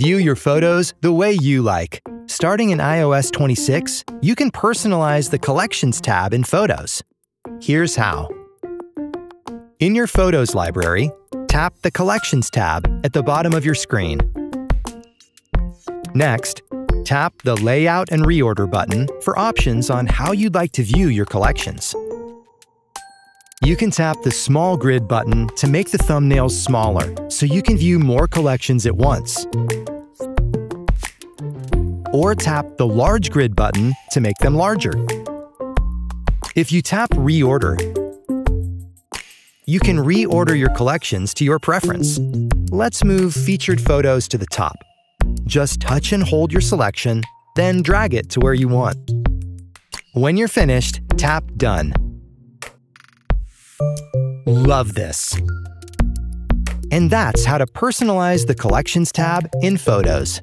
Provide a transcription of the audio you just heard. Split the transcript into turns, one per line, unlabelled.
View your photos the way you like. Starting in iOS 26, you can personalize the Collections tab in Photos. Here's how. In your Photos library, tap the Collections tab at the bottom of your screen. Next, tap the Layout and Reorder button for options on how you'd like to view your collections. You can tap the Small Grid button to make the thumbnails smaller so you can view more collections at once. Or tap the Large Grid button to make them larger. If you tap Reorder, you can reorder your collections to your preference. Let's move featured photos to the top. Just touch and hold your selection, then drag it to where you want. When you're finished, tap Done. Love this! And that's how to personalize the Collections tab in Photos.